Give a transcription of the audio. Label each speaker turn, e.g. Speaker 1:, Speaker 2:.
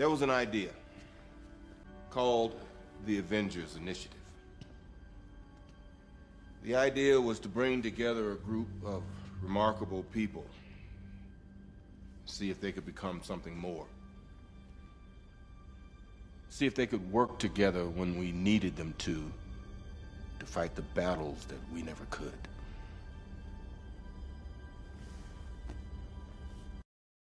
Speaker 1: There was an idea called the Avengers Initiative. The idea was to bring together a group of remarkable people, see if they could become something more. See if they could work together when we needed them to, to fight the battles that we never could.